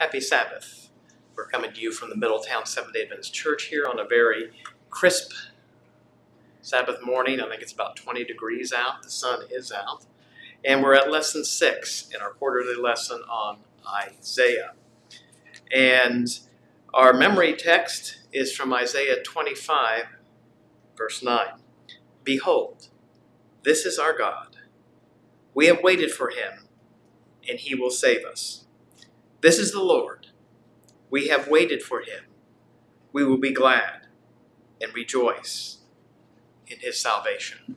Happy Sabbath. We're coming to you from the Middletown Seventh day Adventist Church here on a very crisp Sabbath morning. I think it's about 20 degrees out. The sun is out. And we're at lesson six in our quarterly lesson on Isaiah. And our memory text is from Isaiah 25, verse 9. Behold, this is our God. We have waited for him, and he will save us. This is the Lord. We have waited for him. We will be glad and rejoice in his salvation.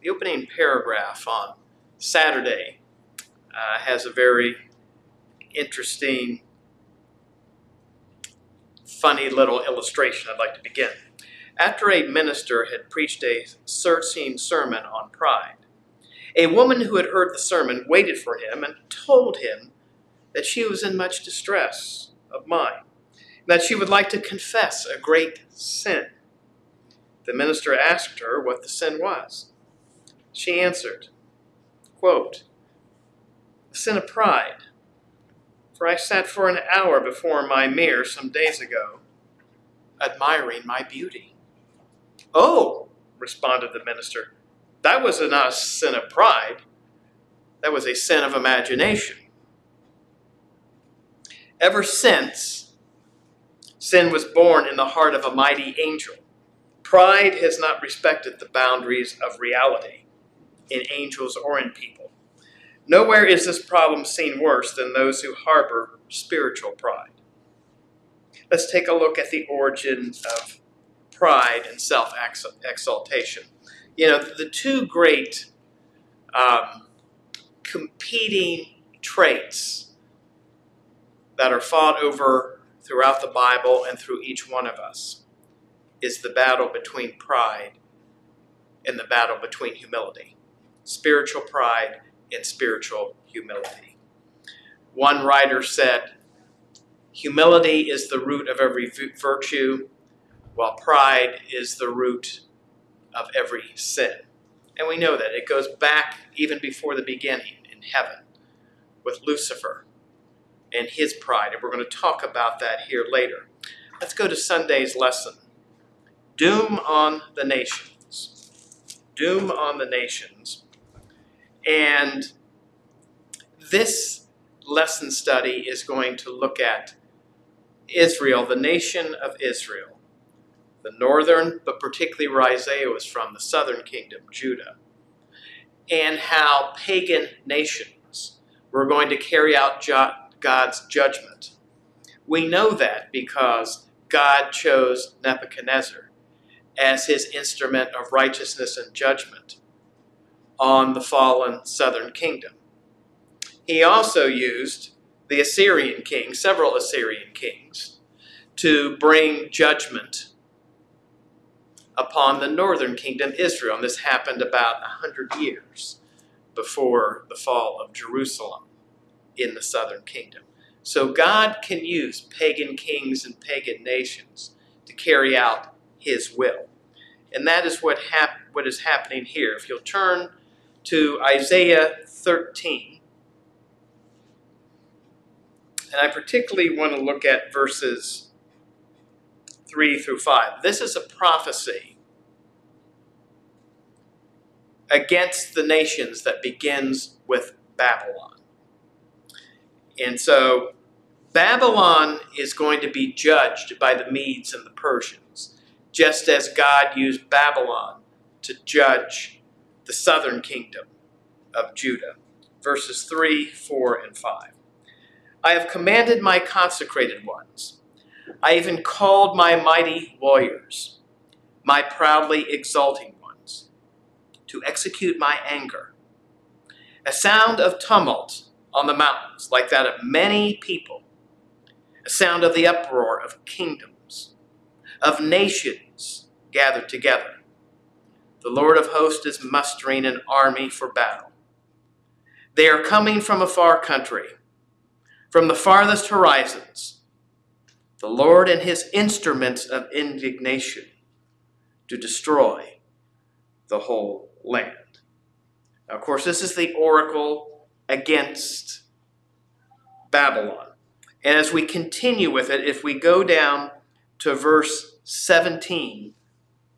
The opening paragraph on Saturday uh, has a very interesting, funny little illustration I'd like to begin. After a minister had preached a searching sermon on pride, a woman who had heard the sermon waited for him and told him that she was in much distress of mind, that she would like to confess a great sin. The minister asked her what the sin was. She answered, quote, The sin of pride. For I sat for an hour before my mirror some days ago, admiring my beauty. Oh, responded the minister, that was not a sin of pride. That was a sin of imagination. Ever since, sin was born in the heart of a mighty angel. Pride has not respected the boundaries of reality in angels or in people. Nowhere is this problem seen worse than those who harbor spiritual pride. Let's take a look at the origin of pride and self exaltation. You know, the two great um, competing traits that are fought over throughout the Bible and through each one of us is the battle between pride and the battle between humility. Spiritual pride and spiritual humility. One writer said, Humility is the root of every virtue, while pride is the root of every sin. And we know that. It goes back even before the beginning in heaven with Lucifer and his pride. And we're going to talk about that here later. Let's go to Sunday's lesson Doom on the Nations. Doom on the Nations. And this lesson study is going to look at Israel, the nation of Israel, the northern, but particularly where Isaiah was from, the southern kingdom, Judah, and how pagan nations were going to carry out God's judgment. We know that because God chose Nebuchadnezzar as his instrument of righteousness and judgment on the fallen southern kingdom. He also used the Assyrian king, several Assyrian kings, to bring judgment upon the northern kingdom, Israel. And this happened about a hundred years before the fall of Jerusalem in the southern kingdom. So God can use pagan kings and pagan nations to carry out his will. And that is what, hap- what is happening here. If you'll turn to Isaiah 13, and I particularly want to look at verses 3 through 5. This is a prophecy against the nations that begins with Babylon. And so Babylon is going to be judged by the Medes and the Persians, just as God used Babylon to judge the southern kingdom of Judah. Verses 3, 4, and 5. I have commanded my consecrated ones. I even called my mighty warriors, my proudly exulting ones, to execute my anger. A sound of tumult on the mountains, like that of many people, a sound of the uproar of kingdoms, of nations gathered together. The Lord of hosts is mustering an army for battle. They are coming from a far country, from the farthest horizons, the Lord and his instruments of indignation to destroy the whole land. Now, of course, this is the oracle against Babylon. And as we continue with it, if we go down to verse 17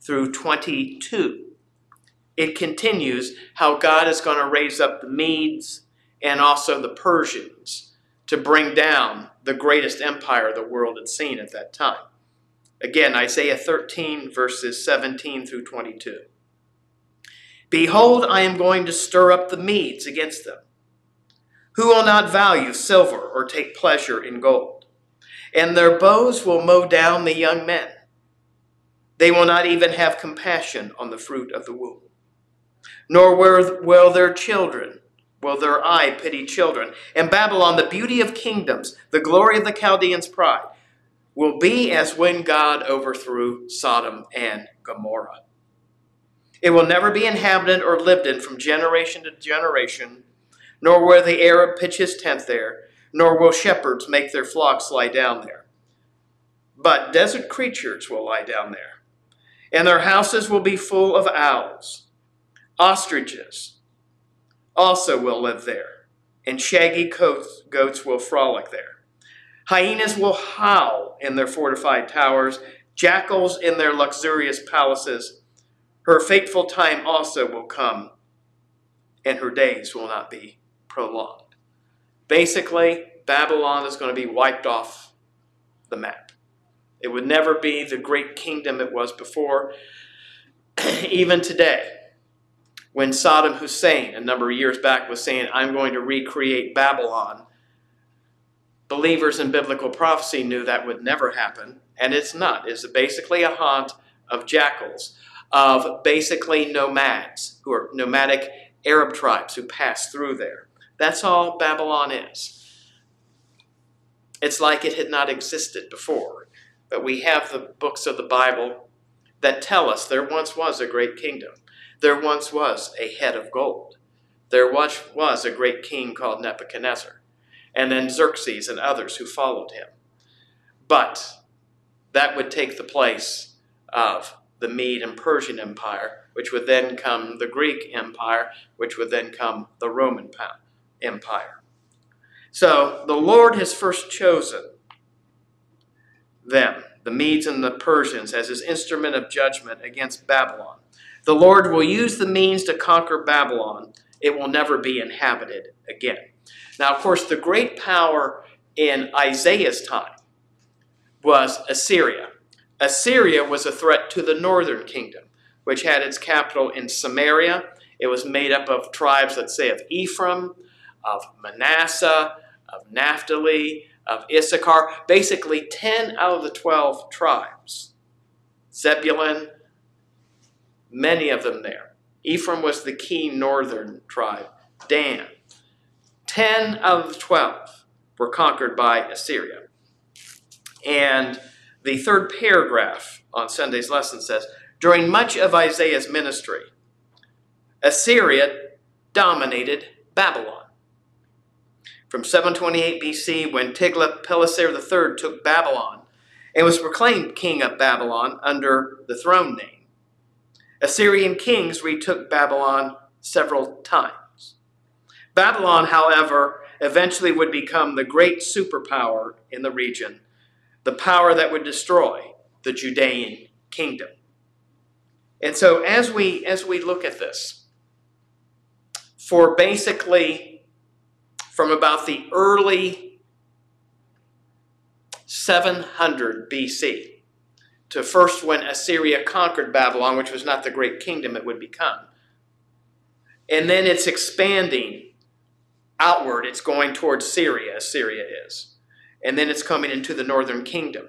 through 22, it continues how God is going to raise up the Medes and also the Persians to bring down the greatest empire the world had seen at that time. Again, Isaiah 13, verses 17 through 22. Behold, I am going to stir up the Medes against them, who will not value silver or take pleasure in gold. And their bows will mow down the young men. They will not even have compassion on the fruit of the womb. Nor will their children, will their eye pity children. And Babylon, the beauty of kingdoms, the glory of the Chaldeans' pride, will be as when God overthrew Sodom and Gomorrah. It will never be inhabited or lived in from generation to generation, nor will the Arab pitch his tent there, nor will shepherds make their flocks lie down there. But desert creatures will lie down there, and their houses will be full of owls. Ostriches also will live there, and shaggy goats, goats will frolic there. Hyenas will howl in their fortified towers, jackals in their luxurious palaces. Her fateful time also will come, and her days will not be prolonged. Basically, Babylon is going to be wiped off the map. It would never be the great kingdom it was before. Even today, when Saddam Hussein, a number of years back, was saying, I'm going to recreate Babylon, believers in biblical prophecy knew that would never happen, and it's not. It's basically a haunt of jackals, of basically nomads, who are nomadic Arab tribes who pass through there. That's all Babylon is. It's like it had not existed before. But we have the books of the Bible that tell us there once was a great kingdom. There once was a head of gold. There was, was a great king called Nebuchadnezzar, and then Xerxes and others who followed him. But that would take the place of the Mede and Persian Empire, which would then come the Greek Empire, which would then come the Roman Empire. So the Lord has first chosen them, the Medes and the Persians, as his instrument of judgment against Babylon. The Lord will use the means to conquer Babylon. It will never be inhabited again. Now, of course, the great power in Isaiah's time was Assyria. Assyria was a threat to the northern kingdom, which had its capital in Samaria. It was made up of tribes, let's say, of Ephraim, of Manasseh, of Naphtali, of Issachar, basically 10 out of the 12 tribes. Zebulun, many of them there. Ephraim was the key northern tribe. Dan. Ten out of the twelve were conquered by Assyria. And the third paragraph on Sunday's lesson says During much of Isaiah's ministry, Assyria dominated Babylon. From 728 BC, when Tiglath-Pileser III took Babylon and was proclaimed king of Babylon under the throne name, Assyrian kings retook Babylon several times. Babylon, however, eventually would become the great superpower in the region, the power that would destroy the Judean kingdom. And so as we as we look at this, for basically from about the early 700 BC to first when Assyria conquered Babylon, which was not the great kingdom it would become. And then it's expanding outward. It's going towards Syria, as Syria is. And then it's coming into the northern kingdom.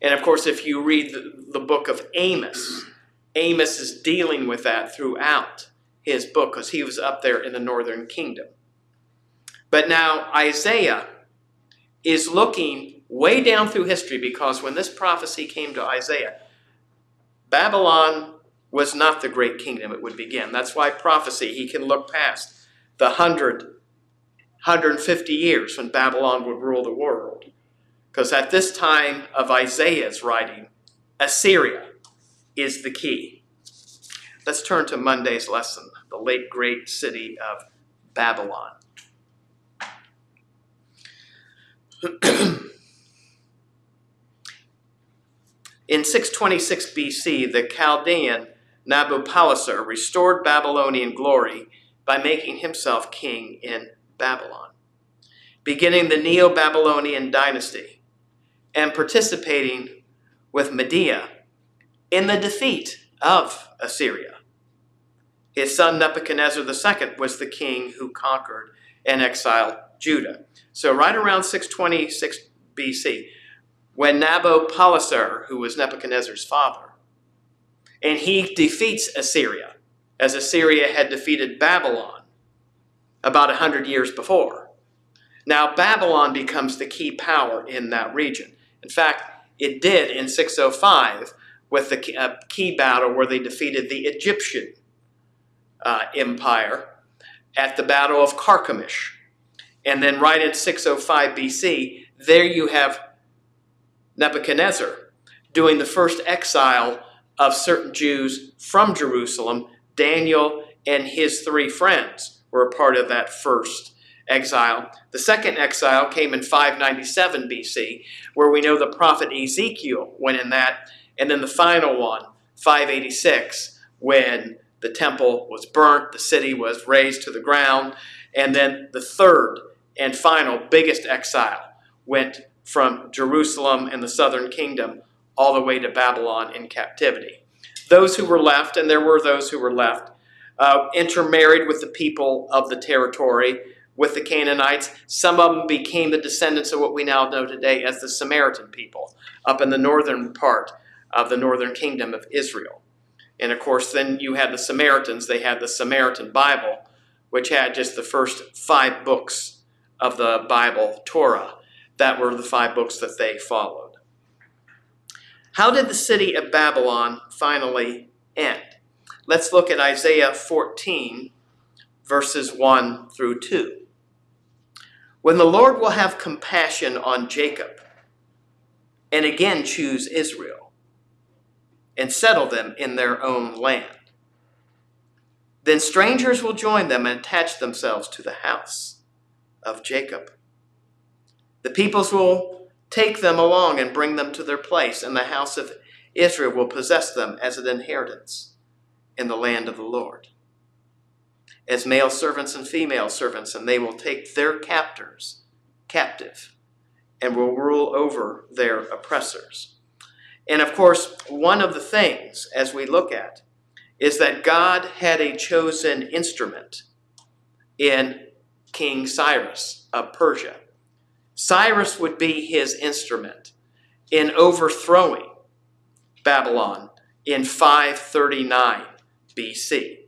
And of course, if you read the, the book of Amos, Amos is dealing with that throughout his book because he was up there in the northern kingdom. But now Isaiah is looking way down through history because when this prophecy came to Isaiah, Babylon was not the great kingdom it would begin. That's why prophecy, he can look past the 100, 150 years when Babylon would rule the world. Because at this time of Isaiah's writing, Assyria is the key. Let's turn to Monday's lesson, the late great city of Babylon. In 626 BC, the Chaldean Nabopolassar restored Babylonian glory by making himself king in Babylon, beginning the Neo Babylonian dynasty and participating with Media in the defeat of Assyria. His son Nebuchadnezzar II was the king who conquered and exiled Judah. So, right around 626 BC, when Nabopolassar, who was Nebuchadnezzar's father, and he defeats Assyria, as Assyria had defeated Babylon about 100 years before. Now, Babylon becomes the key power in that region. In fact, it did in 605 with the uh, key battle where they defeated the Egyptian uh, empire at the Battle of Carchemish. And then, right in 605 BC, there you have Nebuchadnezzar doing the first exile of certain Jews from Jerusalem. Daniel and his three friends were a part of that first exile. The second exile came in 597 BC, where we know the prophet Ezekiel went in that. And then the final one, 586, when the temple was burnt, the city was razed to the ground. And then the third and final, biggest exile went from Jerusalem and the southern kingdom all the way to Babylon in captivity. Those who were left, and there were those who were left, uh, intermarried with the people of the territory, with the Canaanites. Some of them became the descendants of what we now know today as the Samaritan people, up in the northern part of the northern kingdom of Israel. And of course, then you had the Samaritans, they had the Samaritan Bible, which had just the first five books of the Bible, Torah. That were the five books that they followed. How did the city of Babylon finally end? Let's look at Isaiah 14, verses 1 through 2. When the Lord will have compassion on Jacob and again choose Israel and settle them in their own land, then strangers will join them and attach themselves to the house of Jacob. The peoples will take them along and bring them to their place, and the house of Israel will possess them as an inheritance in the land of the Lord. As male servants and female servants, and they will take their captors captive and will rule over their oppressors. And of course, one of the things as we look at is that God had a chosen instrument in King Cyrus of Persia. Cyrus would be his instrument in overthrowing Babylon in 539 BC.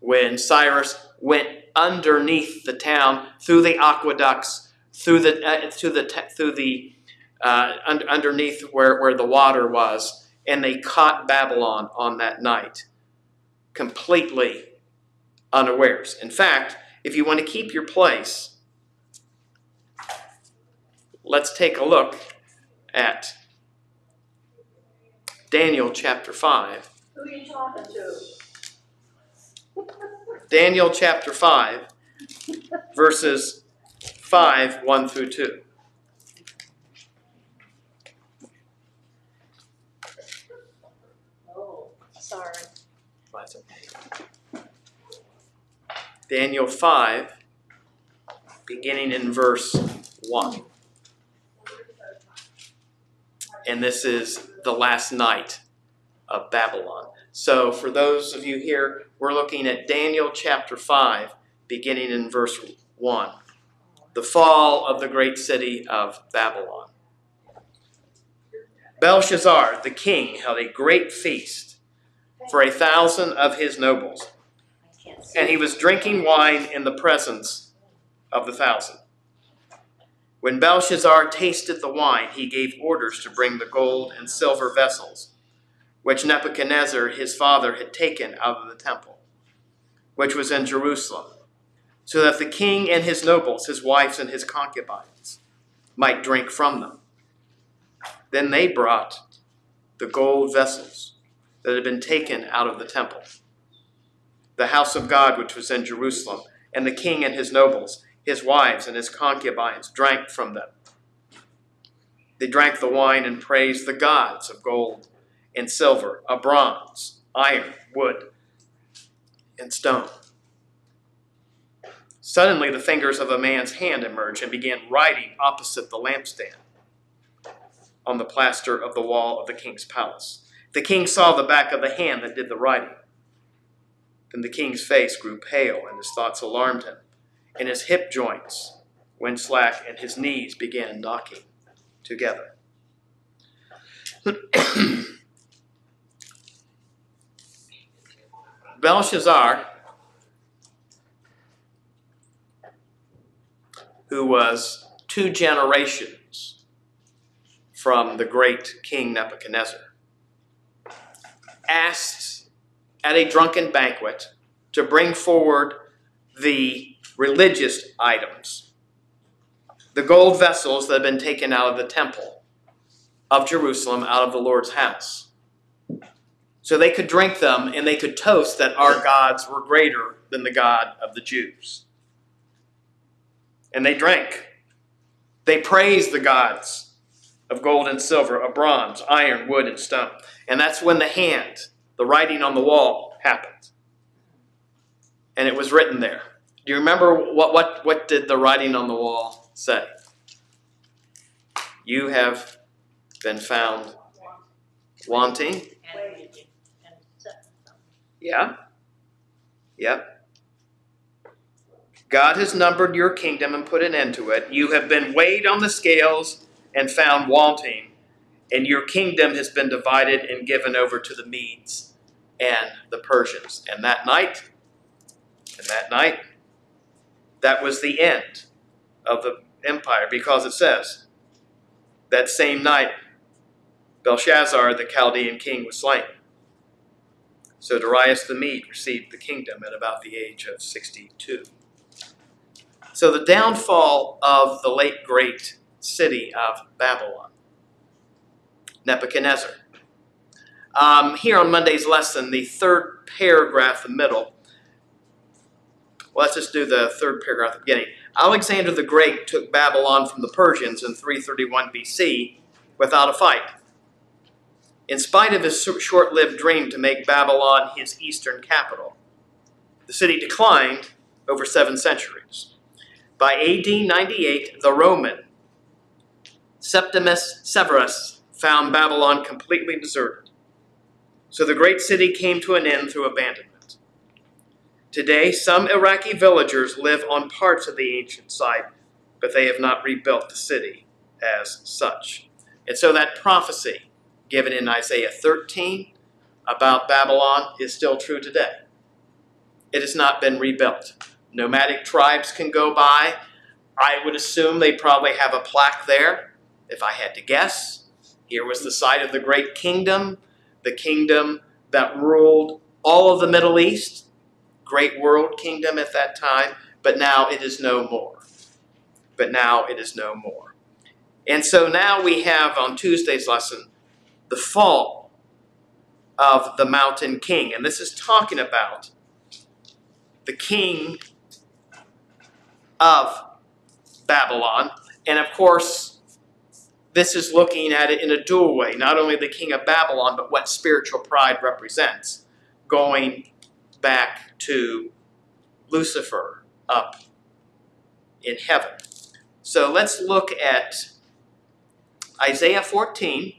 When Cyrus went underneath the town through the aqueducts, through the uh, through the through the uh, un- underneath where, where the water was, and they caught Babylon on that night, completely unawares. In fact, if you want to keep your place, let's take a look at Daniel chapter 5. Who are you talking to? Daniel chapter 5, verses 5, 1 through 2. Oh, sorry. That's okay. Daniel 5, beginning in verse 1. And this is the last night of Babylon. So, for those of you here, we're looking at Daniel chapter 5, beginning in verse 1. The fall of the great city of Babylon. Belshazzar, the king, held a great feast for a thousand of his nobles, And he was drinking wine in the presence of the thousand. When Belshazzar tasted the wine, he gave orders to bring the gold and silver vessels, which Nebuchadnezzar his father had taken out of the temple, which was in Jerusalem, so that the king and his nobles, his wives and his concubines, might drink from them. Then they brought the gold vessels that had been taken out of the temple, the house of God which was in Jerusalem, and the king and his nobles, his wives and his concubines drank from them. They drank the wine and praised the gods of gold and silver, of bronze, iron, wood, and stone. Suddenly, the fingers of a man's hand emerged and began writing opposite the lampstand on the plaster of the wall of the king's palace. The king saw the back of the hand that did the writing. Then the king's face grew pale, and his thoughts alarmed him, and his hip joints went slack, and his knees began knocking together. Belshazzar, who was two generations from the great King Nebuchadnezzar, asked at a drunken banquet to bring forward the religious items, the gold vessels that had been taken out of the temple of Jerusalem, out of the Lord's house so they could drink them and they could toast that our gods were greater than the God of the Jews. And they drank. They praised the gods of gold and silver, of bronze, iron, wood, and stone. And that's when the hand, the writing on the wall, happened. And it was written there. Do you remember what, what, what did the writing on the wall say? You have been found wanting yeah. Yep. God has numbered your kingdom and put an end to it. You have been weighed on the scales and found wanting, and your kingdom has been divided and given over to the Medes and the Persians. And that night, and that night, that was the end of the empire because it says that same night Belshazzar, the Chaldean king, was slain. So Darius the Mede received the kingdom at about the age of 62. So the downfall of the late great city of Babylon, Nebuchadnezzar. Um, here on Monday's lesson, the third paragraph, the middle. Well, let's just do the third paragraph at the beginning. Alexander the Great took Babylon from the Persians in 331 BC without a fight in spite of his short lived dream to make Babylon his eastern capital. The city declined over seven centuries. By AD 98, the Roman Septimus Severus found Babylon completely deserted. So the great city came to an end through abandonment. Today, some Iraqi villagers live on parts of the ancient site, but they have not rebuilt the city as such. And so that prophecy given in Isaiah 13 about Babylon is still true today. It has not been rebuilt. Nomadic tribes can go by. I would assume they probably have a plaque there, if I had to guess. Here was the site of the great kingdom, the kingdom that ruled all of the Middle East, great world kingdom at that time, but now it is no more. But now it is no more. And so now we have on Tuesday's lesson the fall of the mountain king. And this is talking about the king of Babylon. And of course, this is looking at it in a dual way not only the king of Babylon, but what spiritual pride represents, going back to Lucifer up in heaven. So let's look at Isaiah 14.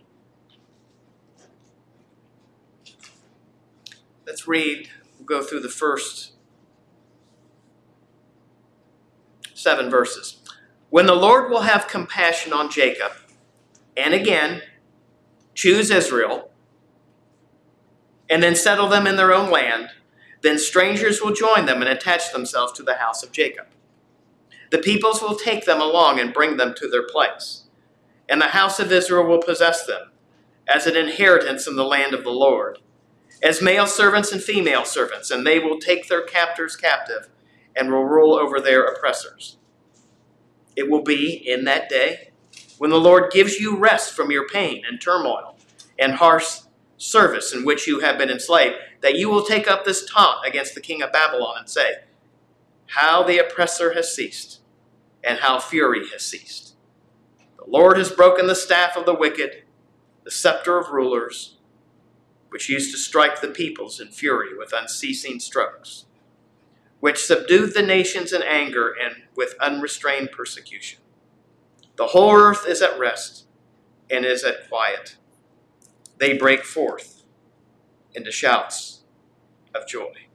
Let's read, we'll go through the first seven verses. When the Lord will have compassion on Jacob, and again choose Israel, and then settle them in their own land, then strangers will join them and attach themselves to the house of Jacob. The peoples will take them along and bring them to their place, and the house of Israel will possess them as an inheritance in the land of the Lord as male servants and female servants, and they will take their captors captive and will rule over their oppressors. It will be in that day when the Lord gives you rest from your pain and turmoil and harsh service in which you have been enslaved, that you will take up this taunt against the king of Babylon and say, How the oppressor has ceased, and how fury has ceased. The Lord has broken the staff of the wicked, the scepter of rulers, which used to strike the peoples in fury with unceasing strokes, which subdued the nations in anger and with unrestrained persecution. The whole earth is at rest and is at quiet. They break forth into shouts of joy.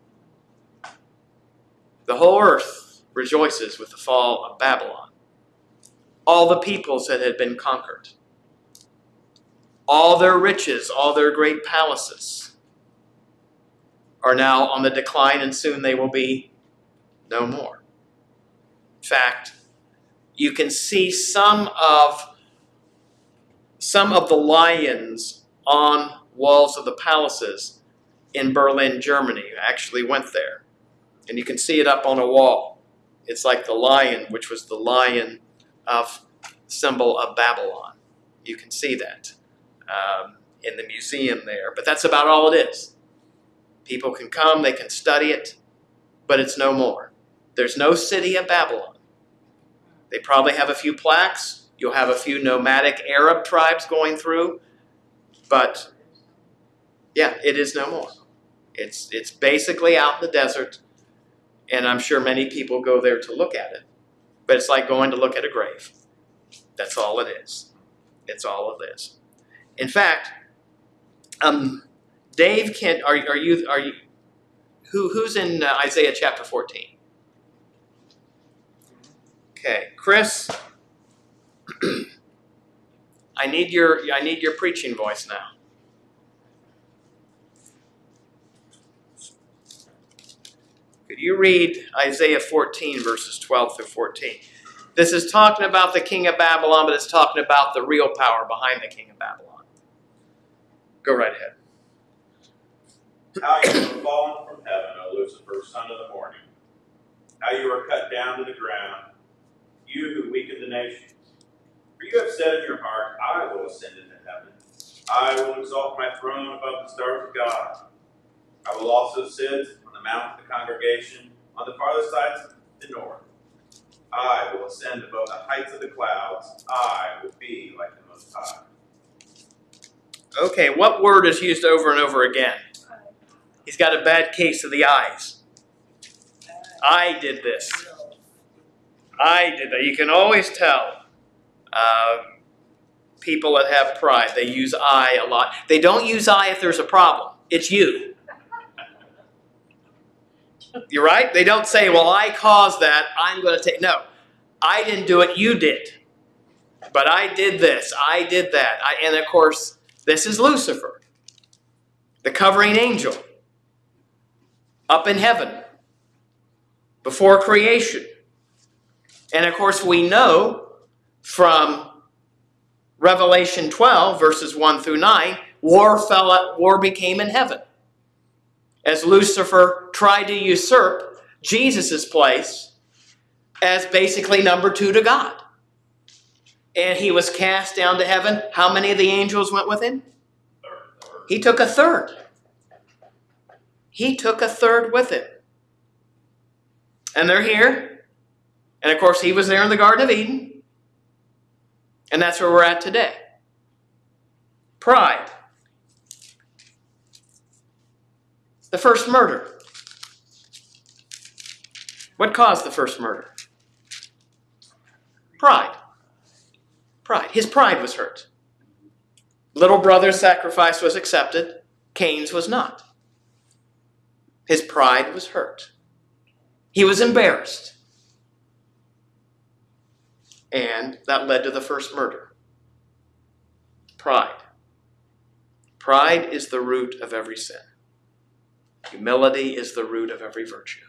The whole earth rejoices with the fall of Babylon. All the peoples that had been conquered, all their riches, all their great palaces are now on the decline, and soon they will be no more. In fact, you can see some of some of the lions on walls of the palaces in Berlin, Germany. I actually went there. And you can see it up on a wall. It's like the lion, which was the lion of symbol of Babylon. You can see that um, in the museum there. But that's about all it is. People can come, they can study it, but it's no more. There's no city of Babylon. They probably have a few plaques. You'll have a few nomadic Arab tribes going through, but yeah, it is no more. It's it's basically out in the desert, and I'm sure many people go there to look at it. But it's like going to look at a grave. That's all it is. It's all it is. In fact, um, Dave can are are you are you who who's in uh, Isaiah chapter 14? Okay, Chris. I need your I need your preaching voice now. Could you read Isaiah 14 verses 12 through 14? This is talking about the king of Babylon, but it's talking about the real power behind the king of Babylon. Go right ahead. How you are fallen from heaven, O Lucifer, son of the morning. How you are cut down to the ground, you who weaken the nations. For you have said in your heart, I will ascend into heaven. I will exalt my throne above the stars of God. I will also sit on the mount of the congregation on the farthest sides of the north. I will ascend above the heights of the clouds. I will be like the Most High. Okay, what word is used over and over again? He's got a bad case of the eyes. I did this. I did that. You can always tell uh, people that have pride. They use I a lot. They don't use I if there's a problem. It's you. You're right? They don't say, well, I caused that. I'm going to take. No, I didn't do it. You did. But I did this. I did that. I, and of course, this is Lucifer, the covering angel, up in heaven, before creation. And of course, we know from Revelation 12, verses 1 through 9, war fell war became in heaven. As Lucifer tried to usurp Jesus' place as basically number two to God. And he was cast down to heaven. How many of the angels went with him? He took a third. He took a third with him. And they're here. And of course, he was there in the Garden of Eden. And that's where we're at today. Pride. The first murder. What caused the first murder? Pride. Pride. His pride was hurt. Little brother's sacrifice was accepted, Cain's was not. His pride was hurt. He was embarrassed. And that led to the first murder. Pride. Pride is the root of every sin. Humility is the root of every virtue.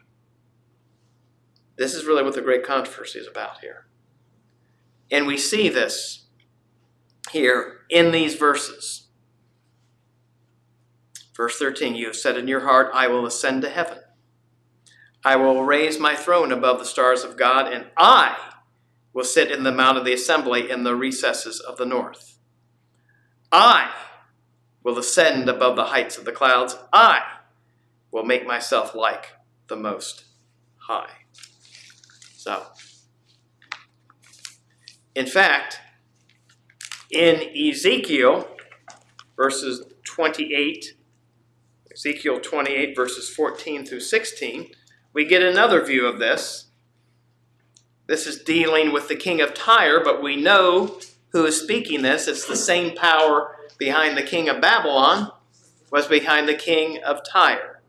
This is really what the great controversy is about here. And we see this here in these verses. Verse 13 You have said in your heart, I will ascend to heaven. I will raise my throne above the stars of God, and I will sit in the mount of the assembly in the recesses of the north. I will ascend above the heights of the clouds. I will make myself like the Most High. So, in fact, In Ezekiel, verses 28, Ezekiel 28, verses 14 through 16, we get another view of this. This is dealing with the king of Tyre, but we know who is speaking this. It's the same power behind the king of Babylon was behind the king of Tyre.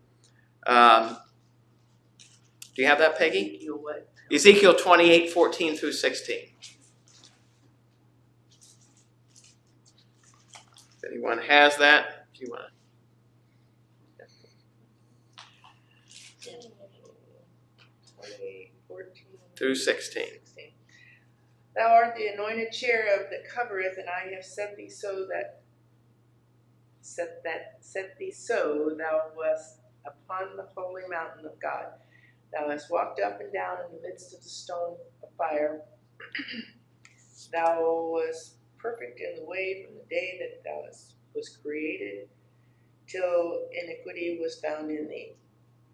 Um, do you have that, Peggy? Ezekiel 28, 14 through 16. If anyone has that, if you want. Twenty, fourteen, Through 16. sixteen. Thou art the anointed cherub that covereth, and I have set thee so that set that set thee so thou wast upon the holy mountain of God. Thou hast walked up and down in the midst of the stone of fire. thou wast perfect in the way from the day that thou was, was created, till iniquity was found in thee.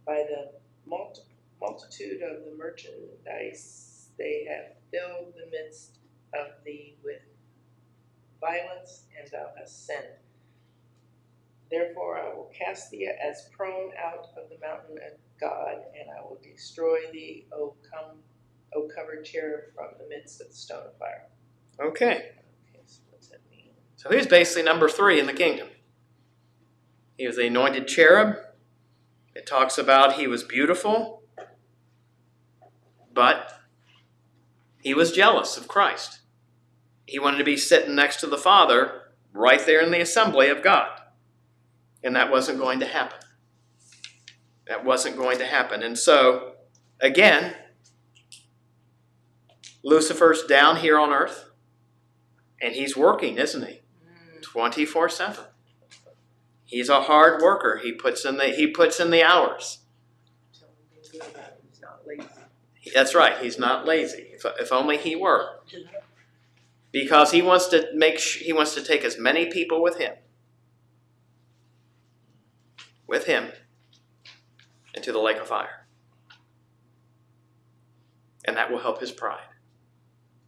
By the multi- multitude of the merchandise they have filled the midst of thee with violence, and thou hast sinned. Therefore I will cast thee as prone out of the mountain of God, and I will destroy thee, O come, O covered cherub from the midst of the stone of fire. Okay. Okay, so what's that mean? So he's basically number three in the kingdom. He was the anointed cherub. It talks about he was beautiful, but he was jealous of Christ. He wanted to be sitting next to the Father right there in the assembly of God. And that wasn't going to happen. That wasn't going to happen. And so, again, Lucifer's down here on earth, and he's working, isn't he? 24 7. He's a hard worker. He puts in the he puts in the hours. Tell him to be good about it. He's not lazy. That's right. He's not lazy. If, if only he were. Because he wants to make he wants to take as many people with him with him into the lake of fire. And that will help his pride.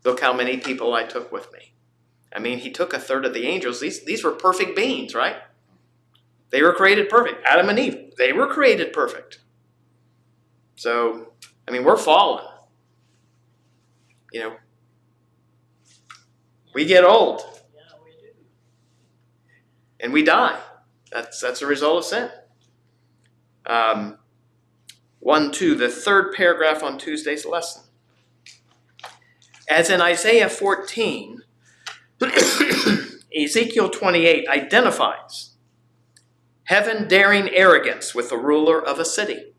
Look how many people I took with me. I mean, he took a third of the angels. These, these were perfect beings, right? They were created perfect. Adam and Eve, they were created perfect. So, I mean, we're fallen. You know, we get old and we die. That's that's a result of sin. Um, one, two, the third paragraph on Tuesday's lesson. As in Isaiah 14, Ezekiel 28 identifies heaven daring arrogance with the ruler of a city.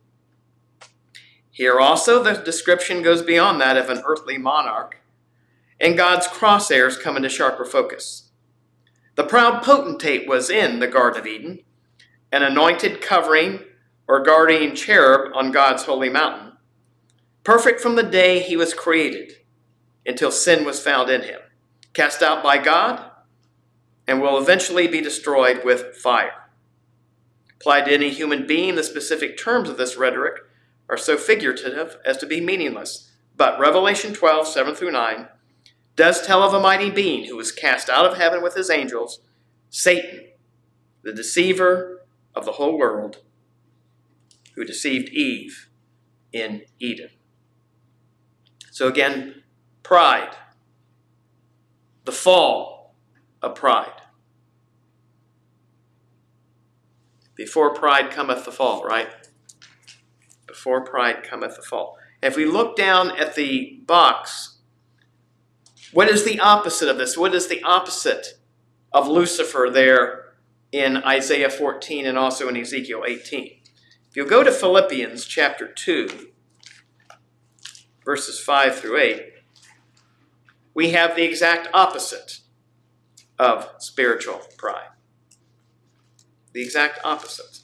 Here also, the description goes beyond that of an earthly monarch, and God's crosshairs come into sharper focus. The proud potentate was in the Garden of Eden, an anointed covering or guardian cherub on God's holy mountain, perfect from the day he was created until sin was found in him, cast out by God, and will eventually be destroyed with fire. Applied to any human being, the specific terms of this rhetoric are so figurative as to be meaningless. But Revelation 12, 7 through 9, does tell of a mighty being who was cast out of heaven with his angels, Satan, the deceiver of the whole world, who deceived Eve in Eden. So again, pride, the fall of pride. Before pride cometh the fall, right? Before pride cometh the fall. If we look down at the box, what is the opposite of this? What is the opposite of Lucifer there in Isaiah 14 and also in Ezekiel 18? If you go to Philippians chapter 2, verses 5 through 8, we have the exact opposite of spiritual pride. The exact opposite.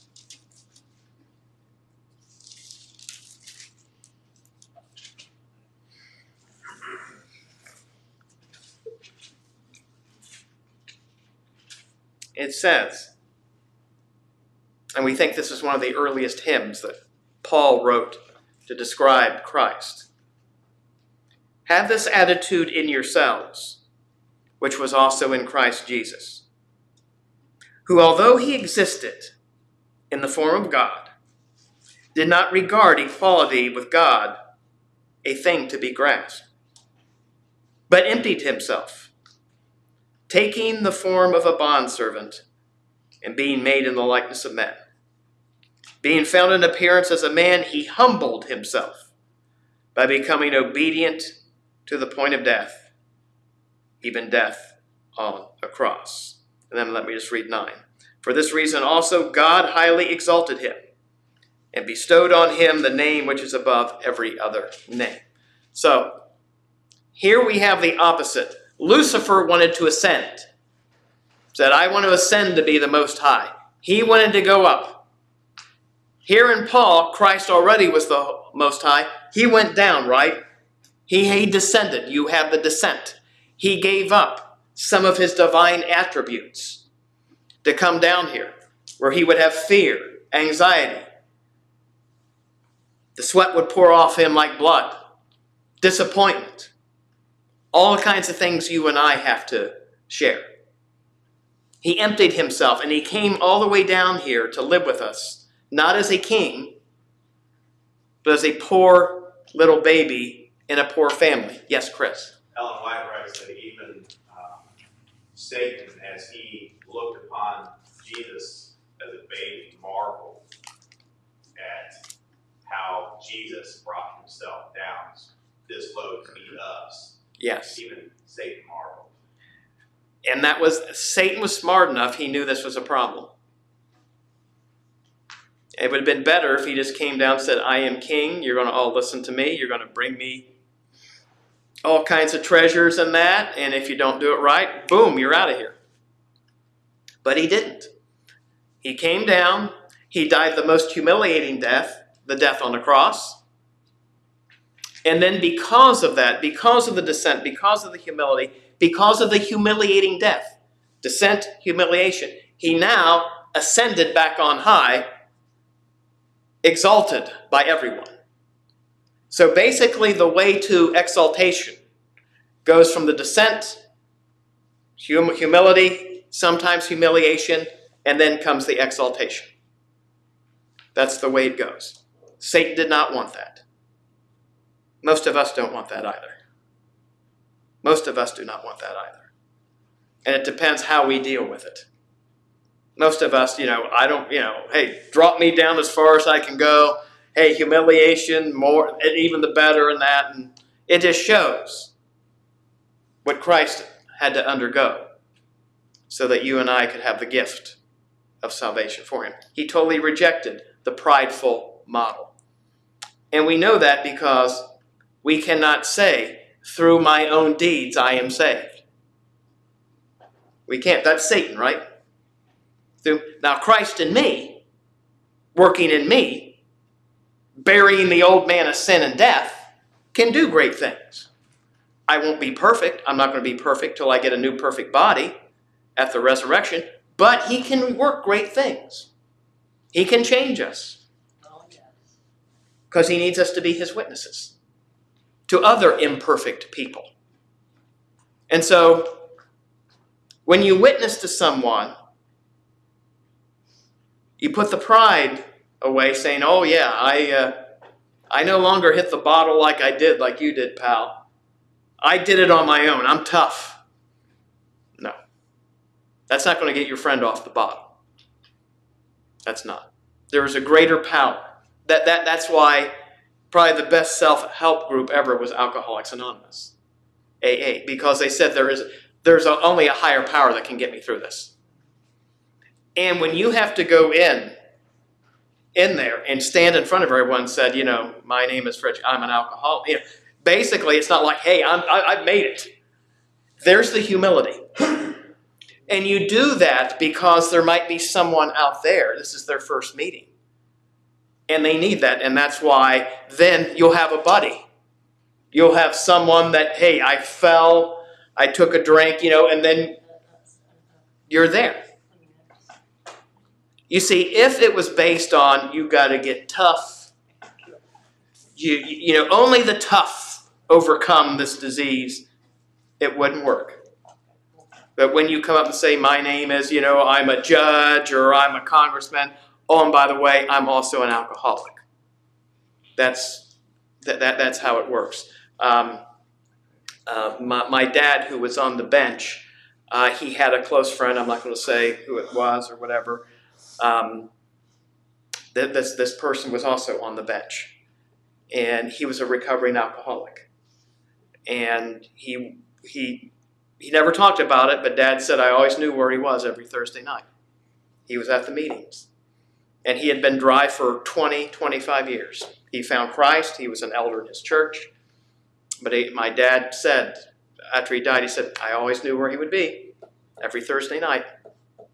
It says, and we think this is one of the earliest hymns that Paul wrote to describe Christ. Have this attitude in yourselves, which was also in Christ Jesus, who, although he existed in the form of God, did not regard equality with God a thing to be grasped, but emptied himself, taking the form of a bondservant and being made in the likeness of men. Being found in appearance as a man, he humbled himself by becoming obedient to the point of death, even death on a cross. And then let me just read 9. For this reason also God highly exalted him and bestowed on him the name which is above every other name. So, here we have the opposite. Lucifer wanted to ascend. Said, I want to ascend to be the most high. He wanted to go up. Here in Paul, Christ already was the most high. He went down, right? He, he descended. You have the descent. He gave up some of his divine attributes to come down here, where he would have fear, anxiety. The sweat would pour off him like blood, disappointment, all kinds of things you and I have to share. He emptied himself and he came all the way down here to live with us, not as a king, but as a poor little baby in a poor family. Yes, Chris. Ellen White writes that even um, Satan, as he looked upon Jesus as a baby, marveled at how Jesus brought himself down this low to meet us. Yes. Even Satan marveled. And that was, Satan was smart enough, he knew this was a problem. It would have been better if he just came down and said, I am king, you're going to all listen to me, you're going to bring me all kinds of treasures and that, and if you don't do it right, boom, you're out of here. But he didn't. He came down, he died the most humiliating death, the death on the cross. And then, because of that, because of the descent, because of the humility, because of the humiliating death, descent, humiliation, he now ascended back on high, exalted by everyone. So basically, the way to exaltation goes from the descent, hum- humility, sometimes humiliation, and then comes the exaltation. That's the way it goes. Satan did not want that. Most of us don't want that either. Most of us do not want that either. And it depends how we deal with it. Most of us, you know, I don't, you know, hey, drop me down as far as I can go. Hey, humiliation, more, even the better in that. And it just shows what Christ had to undergo so that you and I could have the gift of salvation for him. He totally rejected the prideful model. And we know that because we cannot say, through my own deeds I am saved. We can't. That's Satan, right? Through, now, Christ in me, working in me, burying the old man of sin and death, can do great things. I won't be perfect. I'm not going to be perfect till I get a new perfect body at the resurrection, but he can work great things. He can change us oh, because he needs us to be his witnesses to other imperfect people. And so, when you witness to someone, you put the pride away, saying, "Oh yeah, I, uh, I no longer hit the bottle like I did, like you did, pal. I did it on my own. I'm tough." No, that's not going to get your friend off the bottle. That's not. There is a greater power. That, that, that's why probably the best self-help group ever was Alcoholics Anonymous, AA, because they said there is there's a, only a higher power that can get me through this. And when you have to go in, in there and stand in front of everyone and said, you know, my name is Fritz, I'm an alcoholic. You know, basically, it's not like, hey, I'm, I, I've made it. There's the humility. And you do that because there might be someone out there. This is their first meeting. And they need that. And that's why then you'll have a buddy. You'll have someone that, hey, I fell, I took a drink, you know, and then you're there. You see, if it was based on you got to get tough, you, you know, only the tough overcome this disease, it wouldn't work. But when you come up and say, my name is, you know, I'm a judge or I'm a congressman, oh, and by the way, I'm also an alcoholic. That's, that, that, that's how it works. Um, uh, my, my dad, who was on the bench, uh, he had a close friend, I'm not going to say who it was or whatever. Um, th- this, this person was also on the bench, and he was a recovering alcoholic. And he, he, he never talked about it, but dad said, I always knew where he was every Thursday night. He was at the meetings. And he had been dry for 20, 25 years. He found Christ, he was an elder in his church. But he, my dad said, after he died, he said, I always knew where he would be every Thursday night.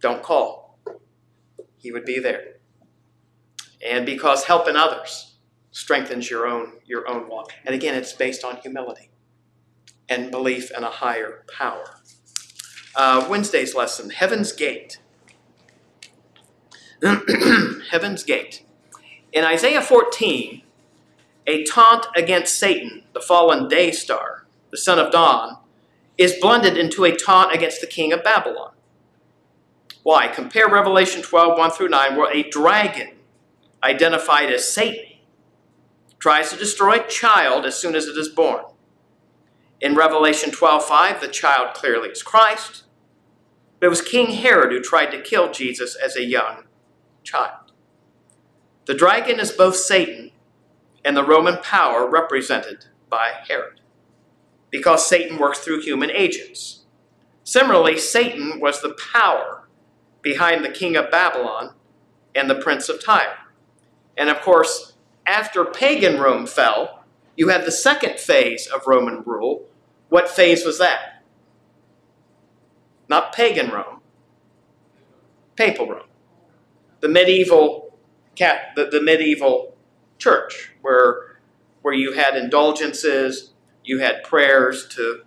Don't call. He would be there. And because helping others strengthens your own your own walk. And again, it's based on humility and belief in a higher power. Uh, Wednesday's lesson, Heaven's Gate. Heaven's Gate. In Isaiah 14, a taunt against Satan, the fallen day star, the son of dawn, is blended into a taunt against the king of Babylon. Why? Compare Revelation 12, 1 through 9, where a dragon, identified as Satan, tries to destroy a child as soon as it is born. In Revelation 12, 5, the child clearly is Christ. But it was King Herod who tried to kill Jesus as a young child. The dragon is both Satan and the Roman power represented by Herod, because Satan works through human agents. Similarly, Satan was the power behind the king of Babylon and the prince of Tyre. And of course, after pagan Rome fell, you had the second phase of Roman rule. What phase was that? Not pagan Rome, papal Rome. The medieval, the, the medieval church, where, where you had indulgences, you had prayers to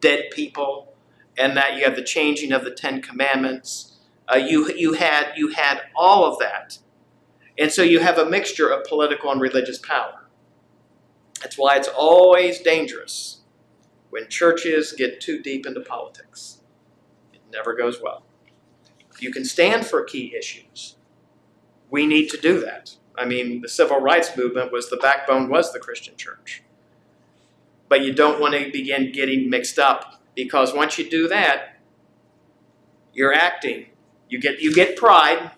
dead people, and that you had the changing of the Ten Commandments. Uh, you, you, had, you had all of that. And so you have a mixture of political and religious power. That's why it's always dangerous when churches get too deep into politics. It never goes well. You can stand for key issues. We need to do that. I mean, the civil rights movement was the backbone was the Christian church. But you don't want to begin getting mixed up because once you do that, you're acting. You get you get pride.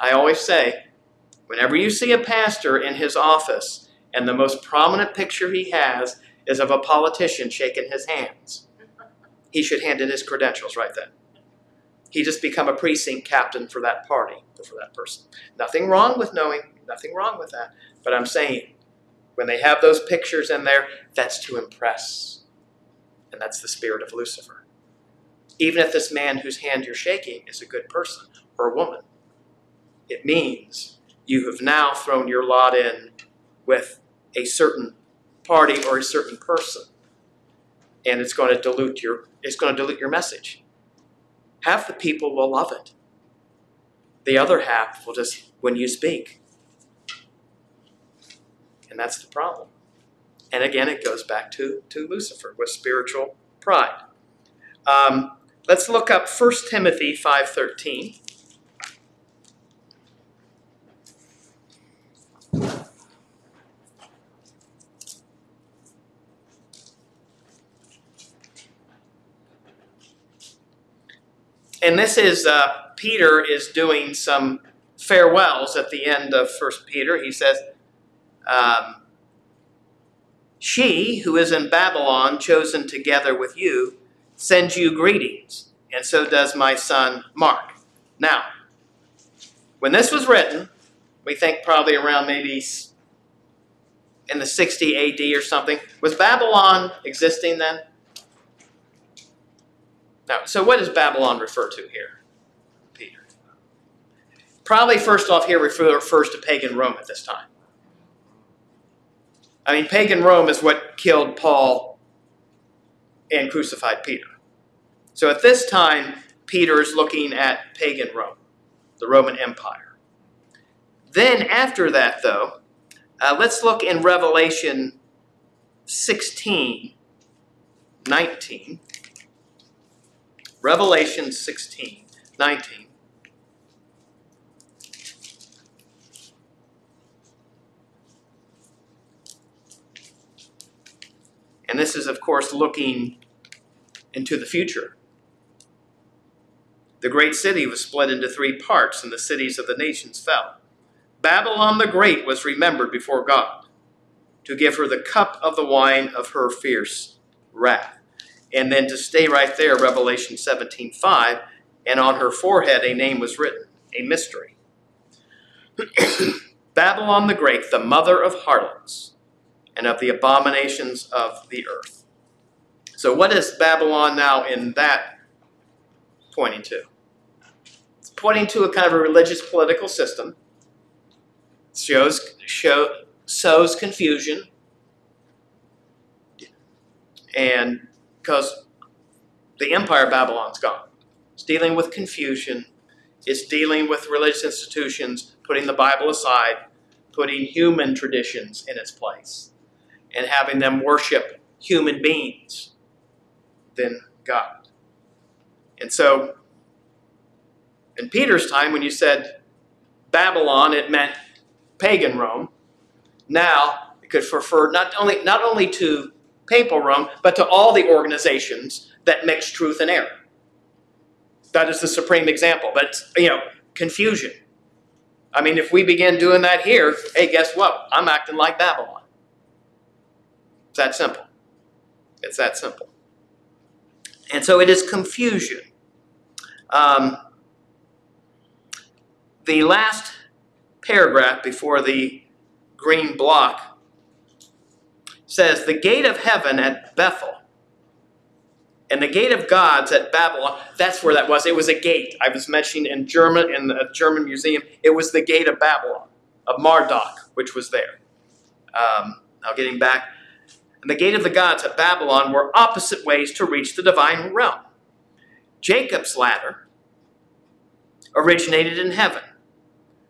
I always say, whenever you see a pastor in his office and the most prominent picture he has is of a politician shaking his hands, he should hand in his credentials right then. He just become a precinct captain for that party or for that person. Nothing wrong with knowing, nothing wrong with that. But I'm saying, when they have those pictures in there, that's to impress. And that's the spirit of Lucifer. Even if this man whose hand you're shaking is a good person or a woman, it means you have now thrown your lot in with a certain party or a certain person. And it's going to dilute your it's going to dilute your message. Half the people will love it. The other half will just, when you speak. And that's the problem. And again, it goes back to, to Lucifer with spiritual pride. Um, let's look up 1 Timothy 5.13. And this is uh, Peter is doing some farewells at the end of First Peter. He says, um, "She who is in Babylon, chosen together with you, sends you greetings, and so does my son Mark." Now, when this was written, we think probably around maybe in the 60 AD or something. Was Babylon existing then? Now, so what does Babylon refer to here, Peter? Probably first off here refers to pagan Rome at this time. I mean, pagan Rome is what killed Paul and crucified Peter. So at this time, Peter is looking at pagan Rome, the Roman Empire. Then after that, though, uh, let's look in Revelation 16, 19. Revelation 16, 19. And this is, of course, looking into the future. The great city was split into three parts, and the cities of the nations fell. Babylon the Great was remembered before God to give her the cup of the wine of her fierce wrath. And then to stay right there, Revelation 17 5, and on her forehead a name was written, a mystery. Babylon the Great, the mother of harlots and of the abominations of the earth. So, what is Babylon now in that pointing to? It's pointing to a kind of a religious political system. Shows, show, sows confusion. And because the empire of Babylon's gone. It's dealing with confusion. It's dealing with religious institutions, putting the Bible aside, putting human traditions in its place, and having them worship human beings than God. And so, in Peter's time, when you said Babylon, it meant pagan Rome. Now, it could refer not only, not only to papal Rome, but to all the organizations that mix truth and error. That is the supreme example. But, you know, confusion. I mean, if we begin doing that here, hey, guess what? I'm acting like Babylon. It's that simple. It's that simple. And so it is confusion. Um, the last paragraph before the green block says, The gate of heaven at Bethel and the gate of gods at Babylon. That's where that was. It was a gate. I was mentioning in German, in the German museum, it was the gate of Babylon, of Marduk, which was there. Um, now, getting back and the gate of the gods at Babylon were opposite ways to reach the divine realm. Jacob's ladder originated in heaven,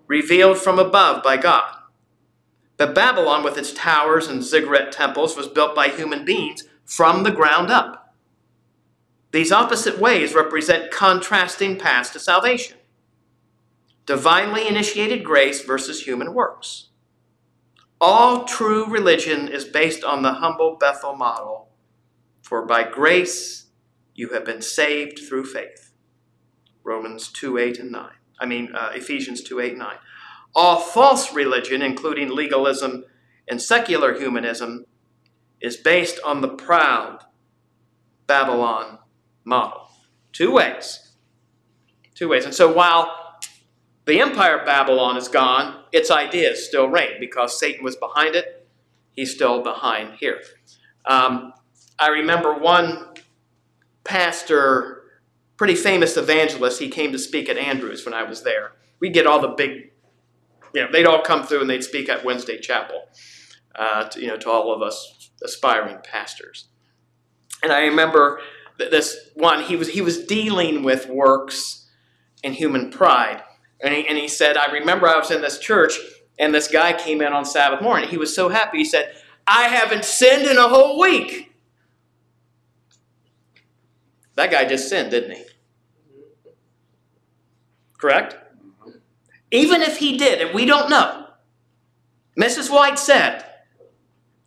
revealed from above by God. But Babylon, with its towers and ziggurat temples, was built by human beings from the ground up. These opposite ways represent contrasting paths to salvation divinely initiated grace versus human works. All true religion is based on the humble Bethel model, for by grace you have been saved through faith. Romans 2 8 and 9. I mean, uh, Ephesians 2 8 and 9. All false religion, including legalism and secular humanism, is based on the proud Babylon model. Two ways. Two ways. And so while the empire of Babylon is gone, its ideas still reign because Satan was behind it. He's still behind here. Um, I remember one pastor, pretty famous evangelist, he came to speak at Andrews when I was there. We'd get all the big, you know, they'd all come through and they'd speak at Wednesday Chapel, uh, to, you know, to all of us aspiring pastors. And I remember this one, he was, he was dealing with works and human pride. And he, and he said, I remember I was in this church and this guy came in on Sabbath morning. He was so happy. He said, I haven't sinned in a whole week. That guy just sinned, didn't he? Correct? Even if he did, and we don't know, Mrs. White said,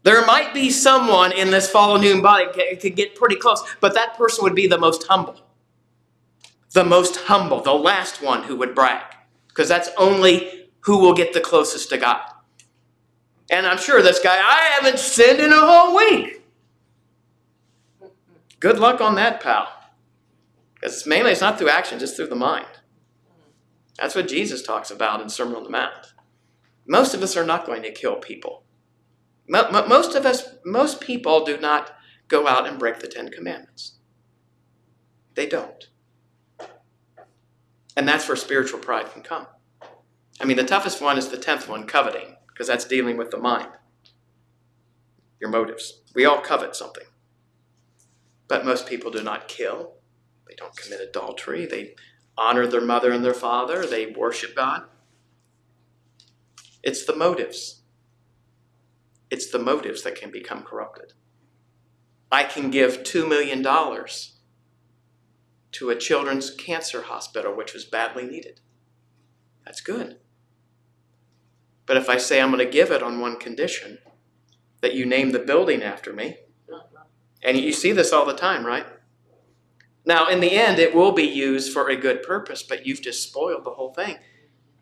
there might be someone in this fallen human body could get pretty close, but that person would be the most humble. The most humble, the last one who would brag because that's only who will get the closest to God. And I'm sure this guy, I haven't sinned in a whole week. Good luck on that, pal. Because mainly it's not through actions, it's through the mind. That's what Jesus talks about in Sermon on the Mount. Most of us are not going to kill people. Most of us, most people do not go out and break the Ten Commandments. They don't. And that's where spiritual pride can come. I mean, the toughest one is the tenth one, coveting, because that's dealing with the mind, your motives. We all covet something. But most people do not kill, they don't commit adultery, they honor their mother and their father, they worship God. It's the motives. It's the motives that can become corrupted. I can give $2 million to to a children's cancer hospital, which was badly needed. That's good. But if I say I'm going to give it on one condition, that you name the building after me, and you see this all the time, right? Now, in the end, it will be used for a good purpose, but you've just spoiled the whole thing.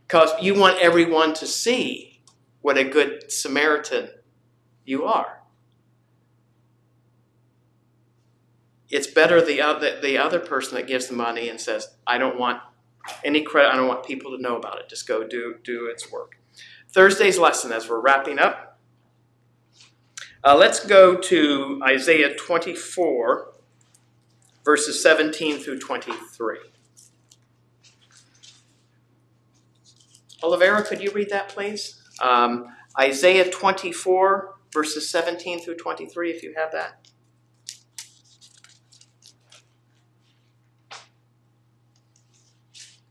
Because you want everyone to see what a good Samaritan you are. It's better the other, the other person that gives the money and says, I don't want any credit, I don't want people to know about it. Just go do, do its work. Thursday's lesson as we're wrapping up. Uh, let's go to Isaiah 24, verses 17 through 23. Olivera, could you read that, please? Um, Isaiah 24, verses 17 through 23, if you have that.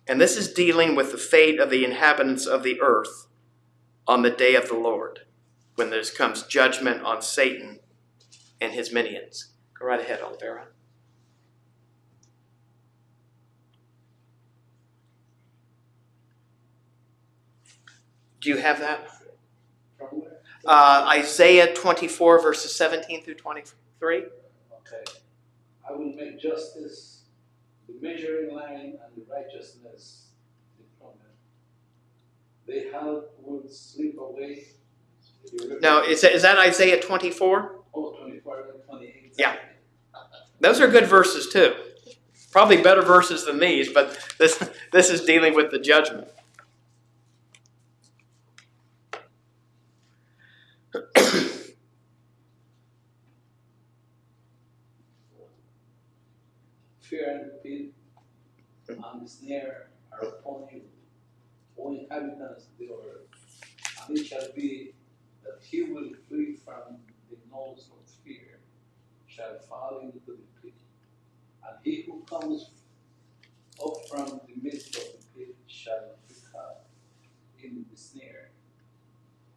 And this is dealing with the fate of the inhabitants of the earth on the day of the Lord, when there comes judgment on Satan and his minions. Go right ahead, Olivera. Do you have that? Uh, Isaiah 24, verses 17 through 23. Okay. I will make justice the measuring line and the righteousness the plummet. They have would slip away. the river- Now, is, is that Isaiah 24? Oh, 24 and 28. Yeah. Those are good verses too. Probably better verses than these, but this, this is dealing with the judgment. Fear and pit snare are upon you, O inhabitants of the earth. And it shall be that he will flee from the nose of fear, shall fall into the pit. And he who comes up from the midst of the pit shall be caught in the snare.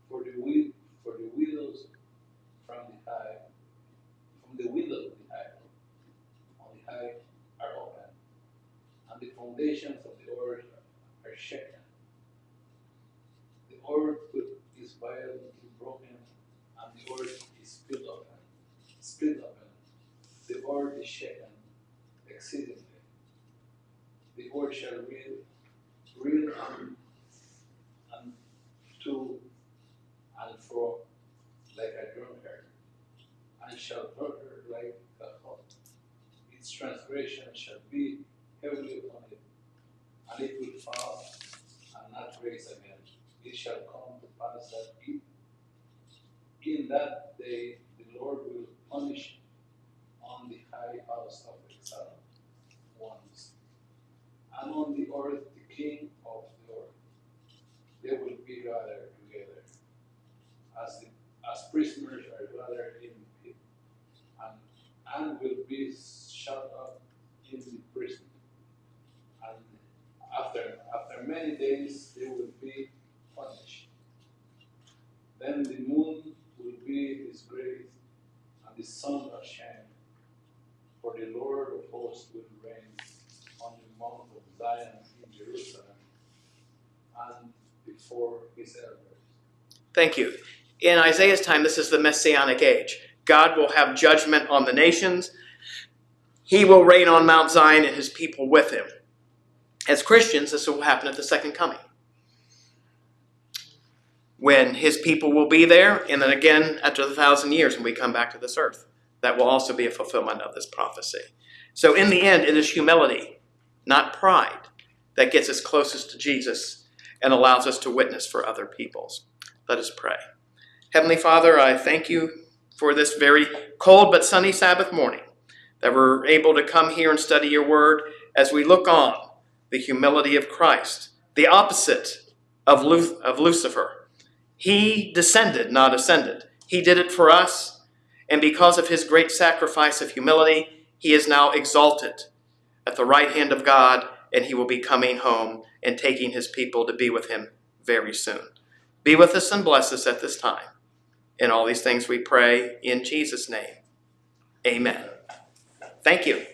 For the for the widows from the high, from the willow the high, on the high are open, and the foundations of the earth are shaken. The earth is violently broken, and the earth is split open, split open. The earth is shaken exceedingly. The earth shall reel, reel and, and to and fro like a drunkard, and shall pucker like a hawk its transgression shall be heavily upon and it will fall and not rise again. It shall come to pass that in, in that day the Lord will punish on the high house of exile ones, and on the earth the king of the earth. They will be gathered together, as the, as prisoners are gathered in the pit, and and will be shut up in the prison. After after many days they will be punished. Then the moon will be disgraced, and the sun ashamed. For the Lord of hosts will reign on the mount of Zion in Jerusalem, and before his elders. Thank you. In Isaiah's time, this is the messianic age. God will have judgment on the nations. He will reign on Mount Zion and his people with him. As Christians, this will happen at the second coming. When his people will be there, and then again after the thousand years when we come back to this earth. That will also be a fulfillment of this prophecy. So, in the end, it is humility, not pride, that gets us closest to Jesus and allows us to witness for other peoples. Let us pray. Heavenly Father, I thank you for this very cold but sunny Sabbath morning, that we're able to come here and study your word as we look on the humility of Christ, the opposite of, of Lucifer. He descended, not ascended. He did it for us, and because of his great sacrifice of humility, he is now exalted at the right hand of God, and he will be coming home and taking his people to be with him very soon. Be with us and bless us at this time. In all these things we pray in Jesus' name. Amen. Thank you.